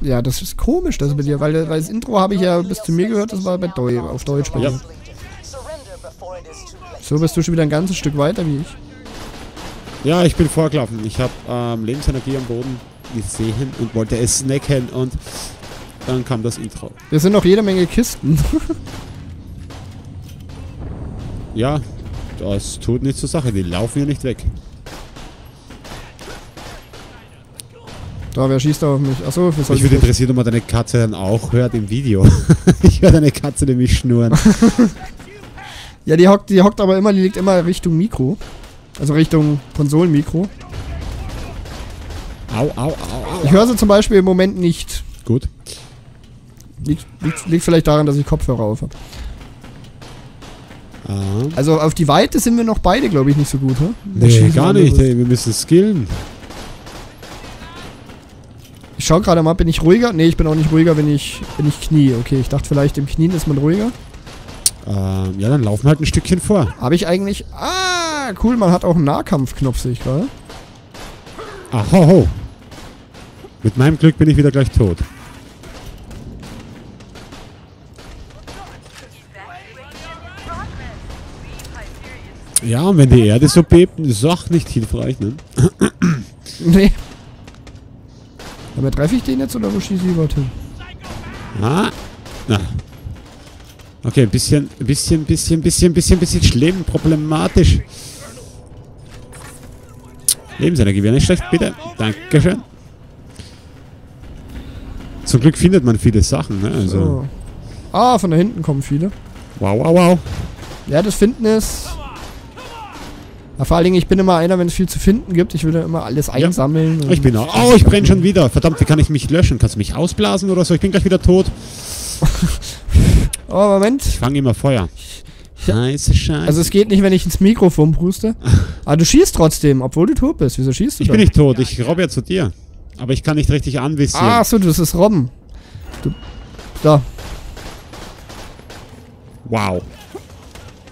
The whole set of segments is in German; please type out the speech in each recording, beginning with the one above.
Ja, das ist komisch, das bei dir, weil, weil das Intro habe ich ja bis zu mir gehört, das war bei Deu auf Deutsch bei Ja. So bist du schon wieder ein ganzes Stück weiter wie ich. Ja, ich bin vorgelaufen. Ich habe ähm, Lebensenergie am Boden gesehen und wollte es snacken und dann kam das Intro. Wir sind noch jede Menge Kisten. Ja, das tut nichts zur Sache. Die laufen ja nicht weg. Da, wer schießt da auf mich? Achso, wir Mich würde interessieren, ob man deine Katze dann auch hört im Video. ich höre deine Katze nämlich schnurren. Ja, die hockt, die hockt aber immer, die liegt immer Richtung Mikro. Also Richtung Konsolenmikro. Au, au, au, au. Ich höre sie zum Beispiel im Moment nicht. Gut. Liegt, liegt, liegt vielleicht daran, dass ich Kopfhörer auf habe. Ah. Also auf die Weite sind wir noch beide, glaube ich, nicht so gut, hä? Nee, gar nicht. Ey. Wir müssen skillen. Ich schau gerade mal, bin ich ruhiger? Nee, ich bin auch nicht ruhiger, wenn ich, wenn ich knie. Okay, ich dachte vielleicht im Knien ist man ruhiger. Ähm, ja, dann laufen wir halt ein Stückchen vor. Habe ich eigentlich... Ah, cool, man hat auch einen Nahkampfknopf, sehe ich gerade. Ah, ho, ho. Mit meinem Glück bin ich wieder gleich tot. Ja, und wenn die Erde so bebt, ist auch nicht hilfreich, ne? Nee. Aber treffe ich den jetzt oder wo schieße ich überhaupt hin? Ah. Na. Okay, ein bisschen, ein bisschen, bisschen, bisschen, bisschen, bisschen schlimm, problematisch. Lebensenergie wäre nicht schlecht, bitte. Dankeschön. Zum Glück findet man viele Sachen, ne? Also, So. Ah, von da hinten kommen viele. wow, wow, wow. Ja, das Finden ist... Ja, vor allen Dingen, ich bin immer einer, wenn es viel zu finden gibt. Ich will dann immer alles einsammeln. und- Ich bin auch. Oh, ich brenne schon wieder. Verdammt, wie kann ich mich löschen? Kannst du mich ausblasen oder so? Ich bin gleich wieder tot. Oh, Moment. Ich fange immer Feuer. Scheiße, scheiße. Also es geht nicht, wenn ich ins Mikrofon puste. Aber du schießt trotzdem, obwohl du tot bist. Wieso schießt du ich dann? bin nicht tot. Ich robbe ja zu dir. Aber ich kann nicht richtig anvisieren. Ah, so, das ist Robben. Du, da. Wow.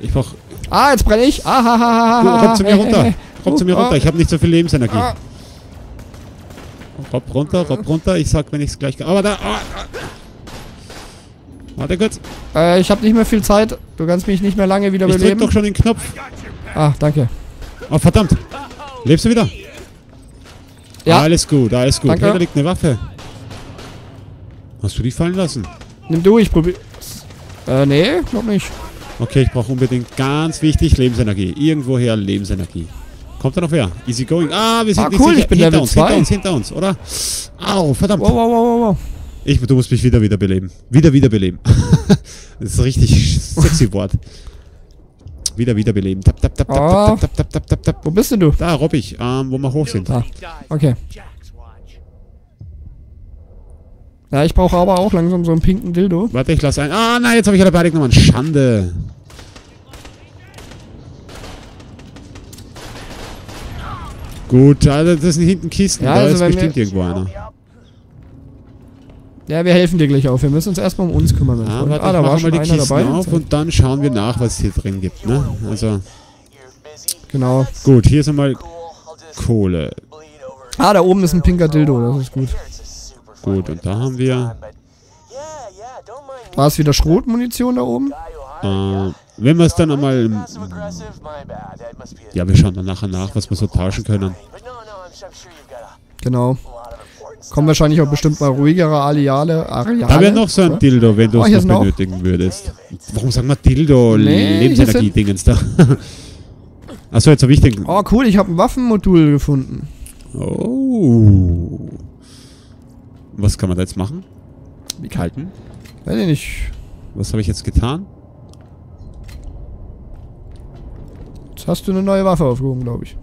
Ich brauch. Ah, jetzt brenne ich. Ah, ha, ha, ha, ha, Rob zu mir runter. Rob zu mir Oh, runter. Ich habe nicht so viel Lebensenergie. Rob runter, Rob runter. Ich sag, wenn ich es gleich. Aber da. ah, ah. Warte kurz. Äh, ich habe nicht mehr viel Zeit. Du kannst mich nicht mehr lange wieder Ich drück beleben. doch schon den Knopf. Ah, danke. Oh, verdammt. Lebst du wieder? Ja. Alles gut, alles gut. Danke. Hey, da liegt eine Waffe. Hast du die fallen lassen? Nimm du, ich probier. Äh, nee, glaub nicht. Okay, ich brauche unbedingt ganz wichtig Lebensenergie. Irgendwoher Lebensenergie. Kommt da noch wer? Easy going. Ah, wir sind Ah, nicht cool, sicher. ich bin hinter Level uns, zwei. hinter uns, hinter uns, oder? Au, verdammt. Wow, wow, wow, wow, wow. Ich, du musst mich wieder wiederbeleben. Wieder wiederbeleben. das ist ein richtig sexy Wort. Wieder wiederbeleben. Tap, tap, tap, tap, Ah. tap, tap, tap, tap, tap, tap. Wo bist denn du? Da, robb ich, ähm, wo wir hoch sind. Ah, okay. Ja, ich brauche aber auch langsam so einen pinken Dildo. Warte, ich lass ein. Ah, nein, jetzt habe ich alle beide genommen. Schande. Gut, also das sind hinten Kisten. Ja, da also ist bestimmt irgendwo einer. Ja, wir helfen dir gleich auf. Wir müssen uns erstmal um uns kümmern. Ah, Freund. warte, ah da war schon mal die Kisten dabei. auf und dann schauen wir nach, was es hier drin gibt. Ne? Also, Genau. gut, hier ist einmal Kohle. Ah, da oben ist ein pinker Dildo. Das ist gut. Gut, und da haben wir, War es wieder Schrotmunition da oben? äh, wenn wir es dann einmal, ja, wir schauen dann nachher nach, was wir so tauschen können. Genau. Kommen wahrscheinlich auch bestimmt mal ruhigere Areale. Areale Da wäre noch so ein oder? Dildo, wenn du Oh, es noch benötigen würdest. Warum sagen wir Dildo? Nee, Lebensenergie-Dingens da. Achso, jetzt habe ich den. Oh, cool. Ich habe ein Waffenmodul gefunden. Oh. Was kann man da jetzt machen? Wie kann Halten. Weiß ich nicht. Was habe ich jetzt getan? Jetzt hast du eine neue Waffe aufgehoben, glaube ich.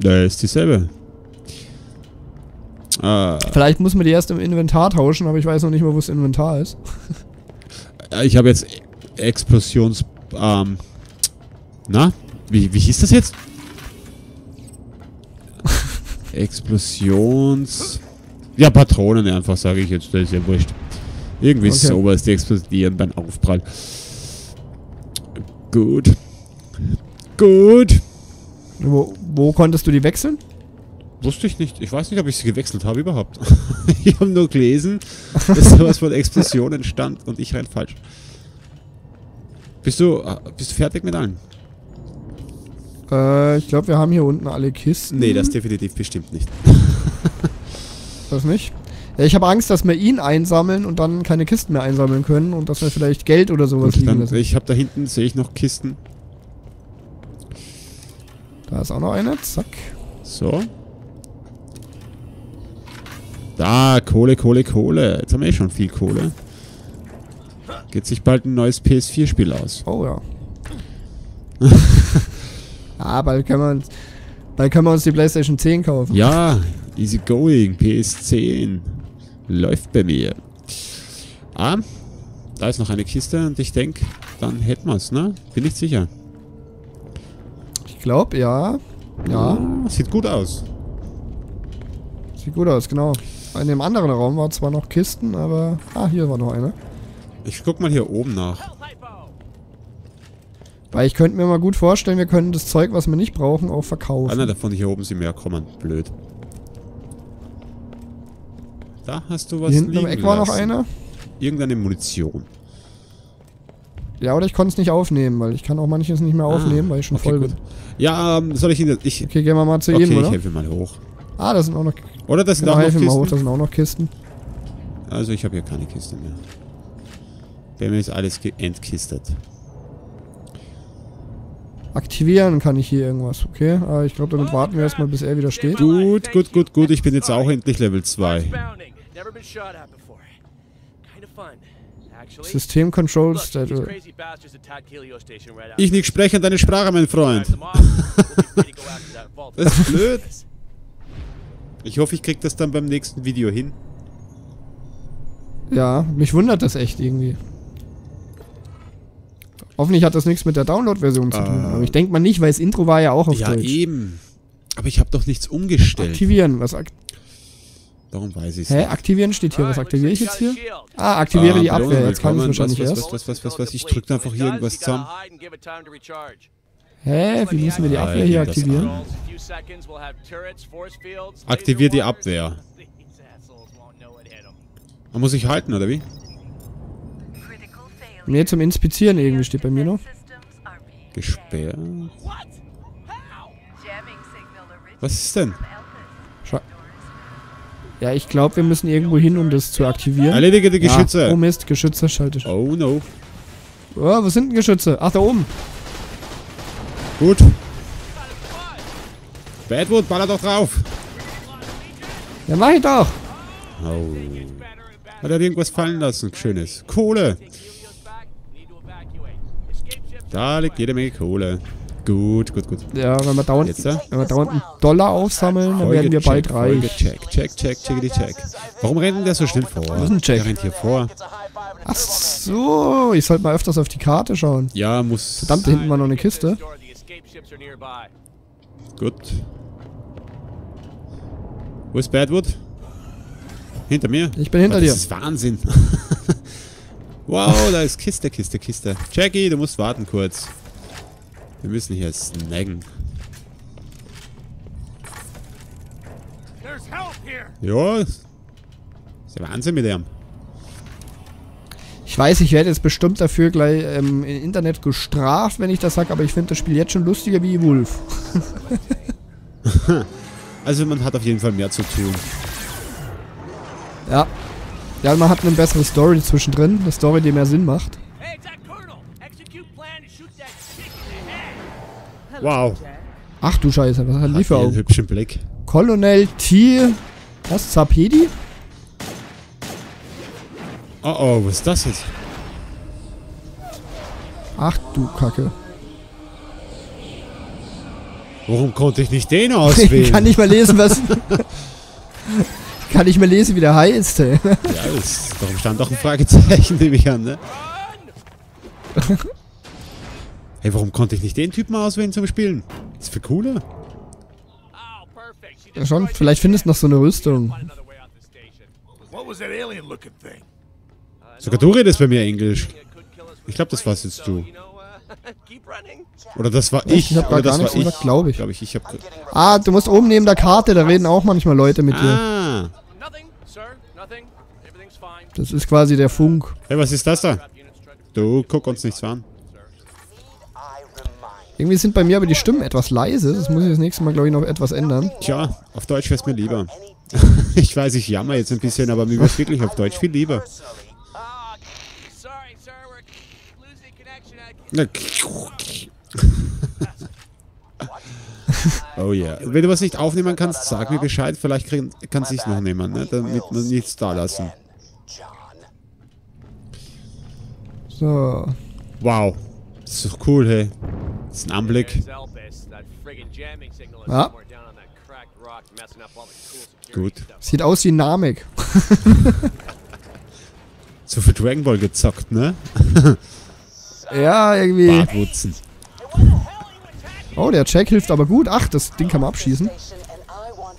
Da ist dieselbe. Äh, Vielleicht muss man die erst im Inventar tauschen, aber ich weiß noch nicht mal, wo das Inventar ist. ich habe jetzt Explosions... Ähm, na? Wie, wie hieß das jetzt? Explosions... Ja, Patronen einfach, sage ich jetzt. Das ist ja wurscht. Irgendwie Okay. sowas, die explodieren beim Aufprall. Gut. Gut. Wo, wo konntest du die wechseln? Wusste ich nicht. Ich weiß nicht, ob ich sie gewechselt habe überhaupt. ich habe nur gelesen, dass sowas von Explosionen stand und ich rein falsch. Bist du, äh, bist du fertig mit allen? Äh, ich glaube, wir haben hier unten alle Kisten. Nee, das definitiv bestimmt nicht. Das nicht? Ja, ich habe Angst, dass wir ihn einsammeln und dann keine Kisten mehr einsammeln können und dass wir vielleicht Geld oder sowas Gut, liegen lassen. ich habe da hinten, sehe ich noch Kisten. Da ist auch noch eine. Zack. So. Da, Kohle, Kohle, Kohle. Jetzt haben wir eh schon viel Kohle. Geht sich bald ein neues PS4-Spiel aus. Oh ja. ah, bald können wir uns, bald können wir uns die Playstation 10 kaufen. Ja, easy going, PS10. Läuft bei mir. Ah, da ist noch eine Kiste und ich denke, dann hätten wir es, ne? Bin nicht sicher. Ich glaube, ja. Ja, Ah, Sieht gut aus. sieht gut aus, genau. In dem anderen Raum war zwar noch Kisten, aber... Ah, hier war noch eine. Ich guck mal hier oben nach. Weil ich könnte mir mal gut vorstellen, wir können das Zeug, was wir nicht brauchen, auch Einer verkaufen. davon hier oben sind mehr kommen. Blöd. Da hast du was Hier hinten im Eck war noch lassen. eine. Irgendeine Munition. Ja, oder ich konnte es nicht aufnehmen, weil ich kann auch manches nicht mehr aufnehmen, weil ich schon Ah, okay, voll gut. bin. Ja, ähm, soll ich ihn... Ich, Okay, gehen wir mal zu okay, ihm, ich oder? helfe mal hoch. Ah, da sind auch noch... Oder das sind Genau, auch noch wir mal hoch, Kisten? da sind auch noch Kisten. Also ich habe hier keine Kiste mehr. Bei mir ist alles entkistet. Aktivieren kann ich hier irgendwas, okay? Aber ich glaube, damit warten wir erstmal, bis er wieder steht. Gut, gut, gut, gut. Ich bin jetzt auch endlich Level 2. System Control State. Ich nicht spreche deine Sprache, mein Freund. Das ist blöd. Ich hoffe, ich krieg das dann beim nächsten Video hin. Ja, mich wundert das echt irgendwie. Hoffentlich hat das nichts mit der Download-Version zu tun. Äh. Aber ich denke mal nicht, weil das Intro war ja auch auf Ja, Deutsch. eben. Aber ich habe doch nichts umgestellt. Aktivieren. Was ak Darum weiß ich Hä? Aktivieren steht hier. Was aktiviere ich jetzt hier? Ah, Ah, aktiviere die Abwehr. Jetzt kann ich es was, wahrscheinlich was, erst. was, was, was, was, ich drücke einfach hier irgendwas zusammen. Hä? Wie müssen wir die Abwehr hier aktivieren? Aktivier die Abwehr. Man muss sich halten, oder wie? Nee, zum Inspizieren irgendwie steht bei mir noch. Gesperrt. Was ist denn? Ja, ich glaube, wir müssen irgendwo hin, um das zu aktivieren. Erledige die Ja, Geschütze. oh Mist, Geschütze schalte ich. Oh no. Oh, wo sind denn Geschütze? Ach, da oben. Gut. Badwood, baller doch drauf. Ja, mach ich doch. Oh. Hat er irgendwas fallen lassen? Schönes. Kohle. Da liegt jede Menge Kohle. Gut, gut, gut. Ja, wenn wir dauernd, Jetzt, ja? wenn wir dauernd einen Dollar aufsammeln, dann werden wir bald reich. Check, check, check, check, die check. Warum rennt denn der so schnell vor? ist ein Check? Der rennt hier vor. Ach so, ich sollte mal öfters auf die Karte schauen. Ja, muss... Verdammt, da hinten war noch eine Kiste. Gut. Wo ist Badwood? Hinter mir? Ich bin hinter Oh, dir. Das ist Wahnsinn. wow, da ist Kiste, Kiste, Kiste. Jackie, du musst warten kurz. Wir müssen hier snaggen. Ja, ist der Wahnsinn mit dem. Ich weiß, ich werde jetzt bestimmt dafür gleich ähm, im Internet gestraft, wenn ich das sage, aber ich finde das Spiel jetzt schon lustiger wie Wolf. Also man hat auf jeden Fall mehr zu tun. Ja. Ja, man hat eine bessere Story zwischendrin. Eine Story, die mehr Sinn macht. Wow. Ach du Scheiße, was hat die für Augen? hübschen Blick. Colonel T. Was? Zapedi? Oh oh, was ist das jetzt? Ach du Kacke. Warum konnte ich nicht den Ich auswählen? kann nicht mal lesen, was. ich kann nicht mehr lesen, wie der heißt, ey. Ja, das, darum stand doch ein Fragezeichen, nehme ich an, ne? Hey, warum konnte ich nicht den Typen auswählen zum Spielen? Das ist viel cooler. Ja, schon, vielleicht findest du noch so eine Rüstung. Sogar du redest bei mir Englisch. Ich glaube, das warst jetzt du. Oder das war ich. Ich hab Oder gar das war nichts ich. gesagt, glaub ich. Glaube ich. Ich hab. Ah, du musst oben neben der Karte, da reden auch manchmal Leute mit dir. Ah. Fine. Das ist quasi der Funk. Hey, was ist das da? Du, guck uns nichts an. Irgendwie sind bei mir aber die Stimmen etwas leise. Das muss ich das nächste Mal, glaube ich, noch etwas ändern. Tja, auf Deutsch wär's mir lieber. ich weiß, ich jammer jetzt ein bisschen, aber mir wär's wirklich auf Deutsch viel lieber. Oh yeah. Wenn du was nicht aufnehmen kannst, sag mir Bescheid. Vielleicht krieg, kannst ich noch nehmen, ne? damit wir nichts da lassen. So. Wow. Das ist doch cool, hey. Das ist ein Anblick. Ah. security Gut. Sieht aus wie Namek. So für Dragon Ball gezockt, ne? Ja, irgendwie. Bartwutzen. Oh, der Jack hilft aber gut. Ach, das Ding kann man abschießen.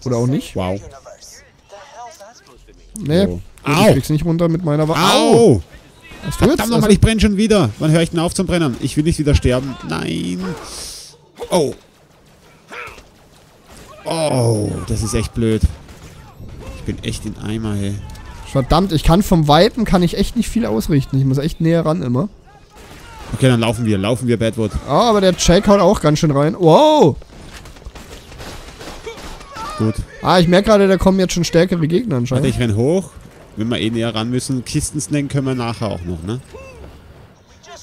Oder auch nicht. Wow. Nee. Oh. Ich Au! krieg's nicht runter mit meiner Waffe. Au! Was? Verdammt nochmal, Also, ich brenne schon wieder. Wann höre ich denn auf zum Brennen? Ich will nicht wieder sterben. Nein. Oh. Oh, das ist echt blöd. Ich bin echt in Eimer, hey. verdammt, ich kann vom Weiten kann ich echt nicht viel ausrichten. Ich muss echt näher ran immer. Okay, dann laufen wir. Laufen wir, Badwood. Oh, aber der Jack haut auch ganz schön rein. Wow! Gut. Ah, ich merke gerade, da kommen jetzt schon stärkere Gegner Warte, anscheinend. ich renn hoch. Wenn wir eh näher ran müssen. Kisten snacken können wir nachher auch noch, ne?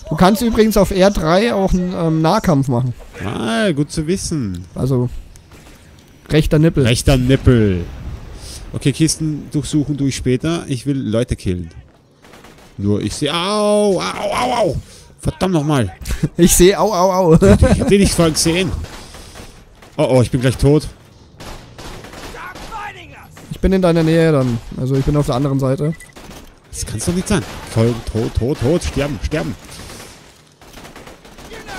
Du kannst übrigens auf R3 auch einen ähm, Nahkampf machen. Ah, gut zu wissen. Also rechter Nippel. Rechter Nippel. Okay, Kisten durchsuchen tue ich später. Ich will Leute killen. Nur ich sehe... Au, au, au, au. Verdammt nochmal. Ich sehe, au, au, au. Ich hab den nicht voll gesehen. Oh, oh, ich bin gleich tot. Bin in deiner Nähe dann. Also ich bin auf der anderen Seite. Das kann's doch nicht sein. Voll tot, tot, tot. Sterben, sterben.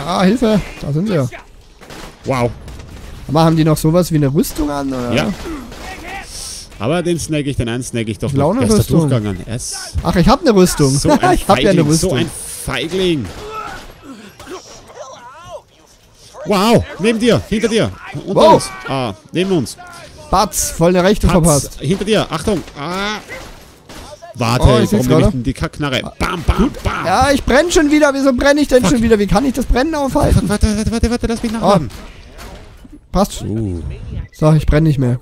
Ah, Hilfe. Da sind sie ja. Wow. Aber haben die noch sowas wie eine Rüstung an? Oder? Ja. Aber den snack ich, den einen snack ich doch auch noch. eine Er da Rüstung. durchgegangen. Er ist Ach, ich habe eine Rüstung. so ein ich habe ja eine Feigling. Rüstung. so ein Feigling. Wow, neben dir, hinter dir. Unter Wow. uns. Ah, neben uns. Batz, voll eine Rechte Patz, verpasst. hinter dir, Achtung. Ah. Warte, Oh, ich warum nehme ich denn die Kackknarre? Bam, bam, bam. Ja, ich brenne schon wieder. Wieso brenne ich denn schon wieder? Wie kann ich das Brennen aufhalten? Warte, warte, warte, warte, lass mich nachladen. Passt. Uh, So, ich brenne nicht mehr.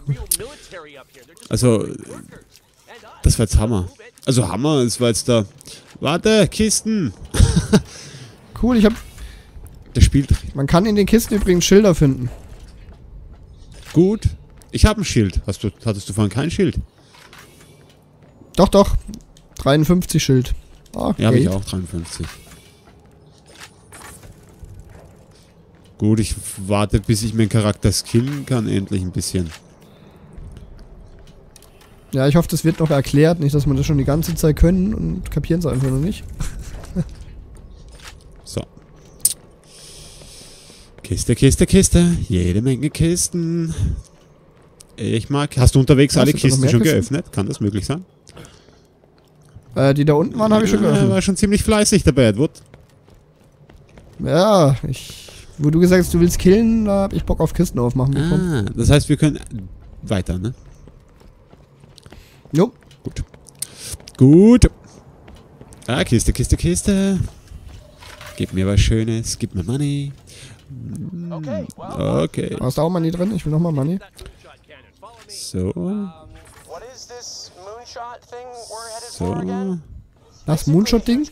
Also, das war jetzt Hammer. Also Hammer, es war jetzt da. Warte, Kisten. Cool, ich habe... Das spielt Man kann in den Kisten übrigens Schilder finden. gut. Ich habe ein Schild. Hast du, hattest du vorhin kein Schild? Doch, doch. 53 Schild. Ah, Ja, habe ich auch 53. Gut, ich warte, bis ich meinen Charakter skillen kann, endlich ein bisschen. Ja, ich hoffe, das wird noch erklärt. Nicht, dass wir das schon die ganze Zeit können und kapieren es einfach noch nicht. So. Kiste, Kiste, Kiste. Jede Menge Kisten. Ich mag. Hast du unterwegs alle Kisten schon Kisten? geöffnet? Kann das möglich sein? Äh, die da unten waren, habe ich schon geöffnet. war schon ziemlich fleißig dabei, Edward. Ja, ich... Wo du gesagt hast, du willst killen, da hab ich Bock auf Kisten aufmachen bekommen. Ah, das heißt, wir können weiter, ne? Jo. Gut. Gut. Ah, Kiste, Kiste, Kiste. Gib mir was Schönes. Gib mir Money. okay. Well, Okay. Hast du auch Money drin? Ich will nochmal Money. So. So. Das Moonshot-Ding?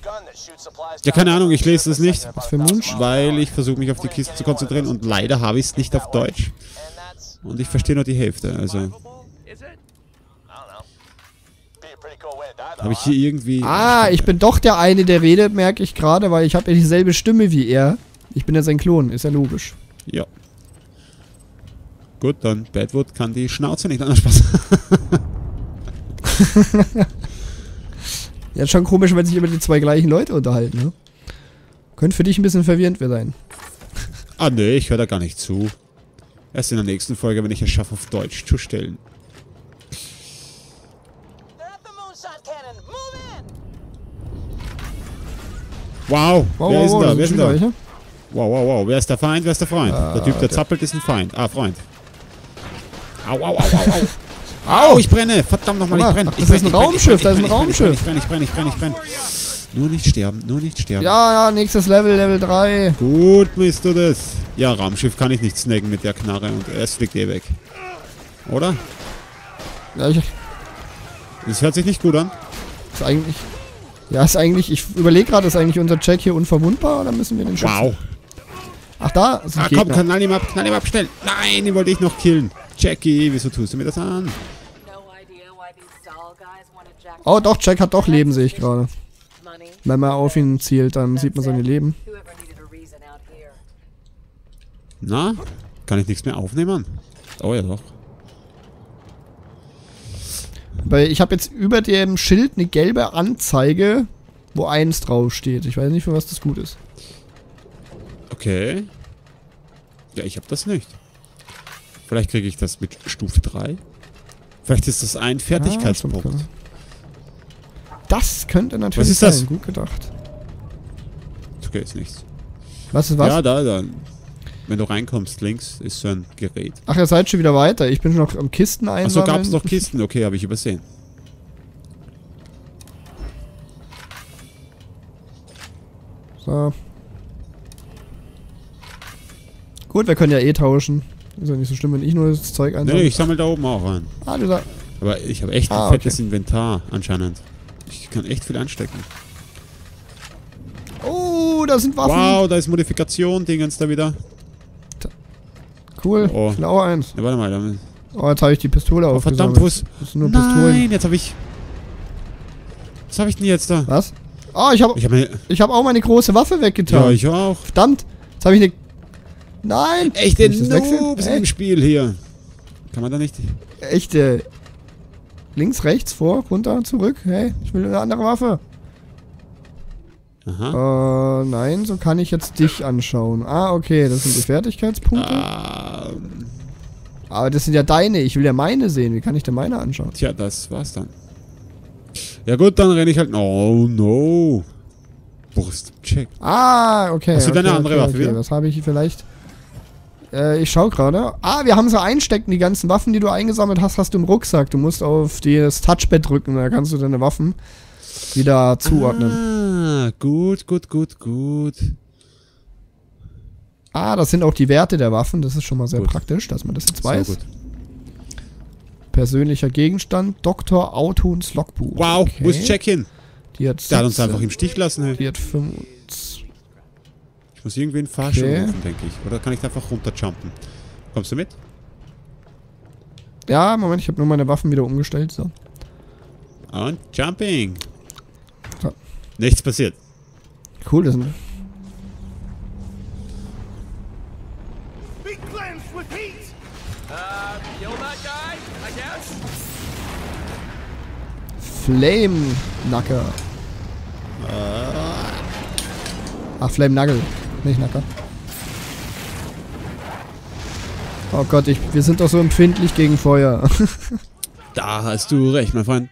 Ja, keine Ahnung, ich lese das nicht, Was für Moonshot? weil ich versuche mich auf die Kiste zu konzentrieren und leider habe ich es nicht auf Deutsch. Und ich verstehe nur die Hälfte. Also habe ich hier irgendwie. Ah, ich bin doch der eine, der redet, merke ich gerade, weil ich habe ja dieselbe Stimme wie er. Ich bin ja sein Klon, ist ja logisch. Ja. Gut, dann Badwood kann die Schnauze nicht anders Spaß. Ja, schon komisch, wenn sich immer die zwei gleichen Leute unterhalten, ne? Könnte für dich ein bisschen verwirrend sein. ah, nee, ich höre da gar nicht zu. Erst in der nächsten Folge, wenn ich es schaffe, auf Deutsch zu stellen. Wow, Wow, wer wow, ist wow, da? Wer ist da? welche. Wow, wow, wow. Wer ist der Feind? Wer ist der Freund? der Typ, der, der- zappelt, ist ein Feind. Ah, Freund. Au, au, au, au, au. Au, ich brenne. Verdammt nochmal, ich brenne. das ist ein Raumschiff, da ist ein Raumschiff. Ich brenne, ich brenne, ich brenne, ich brenne. Nur nicht sterben, nur nicht sterben. Ja, ja, nächstes Level, Level 3. Gut, bist du das. Ja, Raumschiff kann ich nicht snacken mit der Knarre und es fliegt eh weg. Oder? Ja, ich, Das hört sich nicht gut an. ist eigentlich. Ja, ist eigentlich. Ich überlege gerade, ist eigentlich unser Jack hier unverwundbar oder müssen wir den schützen? Wow. Ach, da sind Ah, komm, Gegner. knall ihn ab, knall ihn ab, schnell. Nein, den wollte ich noch killen. Jackie, wieso tust du mir das an? Oh, doch, Jack hat doch Leben, sehe ich gerade. Wenn man auf ihn zielt, dann sieht man seine Leben. Na, kann ich nichts mehr aufnehmen? Oh ja, doch. Weil ich habe jetzt über dem Schild eine gelbe Anzeige, wo eins draufsteht. Ich weiß nicht, für was das gut ist. Okay. Ja, ich habe das nicht. Vielleicht kriege ich das mit Stufe 3. Vielleicht ist das ein Fertigkeitspunkt. Ah. Das könnte natürlich Was ist das? sein. Gut gedacht. okay, ist nichts. Was ist was? Ja, da, da. Wenn du reinkommst, links ist so ein Gerät. Ach, ihr seid schon wieder weiter. Ich bin schon noch am Kisten Achso, einsammeln. gab es noch Kisten? Okay, habe ich übersehen. So. Gut, wir können ja eh tauschen. Ist ja nicht so schlimm, wenn ich nur das Zeug Nee, einsammle. ich sammle da oben auch an. ah, du sag, Aber ich habe echt ein Ah, fettes okay. Inventar anscheinend. Ich kann echt viel anstecken. Oh, da sind Waffen. Wow, da ist Modifikation, Dingens da wieder. Cool. Oh. Ich auch eins. Ja, warte mal. Da, Oh, jetzt habe ich die Pistole oh, verdammt, wo ist... Pistolen. Nein, jetzt habe ich... Was habe ich denn jetzt da? Was? Oh, ich habe Ich mir... ich hab auch meine große Waffe weggetan. Ja, ich auch. Verdammt. Jetzt habe ich eine... Nein. Echte das? Noobs im Spiel hier. Kann man da nicht... Echte... Links, rechts, vor, runter, zurück. Hey, ich will eine andere Waffe. Aha. Äh, nein, so kann ich jetzt dich anschauen. Ah, okay, das sind die Fertigkeitspunkte. Ähm, Aber das sind ja deine. Ich will ja meine sehen. Wie kann ich denn meine anschauen? tja, das war's dann. Ja gut, dann renne ich halt... Oh no. Brustcheck. Ah, okay. Hast du okay, deine andere okay, Waffe okay. wieder? Was habe ich vielleicht? Äh, ich schau gerade. Ah, wir haben so einstecken. Die ganzen Waffen, die du eingesammelt hast, hast du im Rucksack. Du musst auf das Touchpad drücken. Da kannst du deine Waffen wieder zuordnen. Ah, gut, gut, gut, gut. Ah, das sind auch die Werte der Waffen. Das ist schon mal sehr Gut. praktisch, dass man das jetzt weiß. gut. Persönlicher Gegenstand. Dr. Autons Logbuch. Wow, Okay. ist Jack hin? Die hat Der hat uns 17. einfach im Stich lassen. Hey. Die hat 25. Ich muss irgendwie einen Fahrstuhl Okay. rufen, denke ich. Oder kann ich da einfach runterjumpen? Kommst du mit? Ja, Moment, ich habe nur meine Waffen wieder umgestellt. So. Und Jumping. So. Nichts passiert. Cool, das sind. Be cleansed with heat! Uh, kill that guy, I guess? Flame Nacker. Ach, Flame Nuggle. Nicht Nacker. Oh Gott, ich, wir sind doch so empfindlich gegen Feuer. Da hast du recht, mein Freund.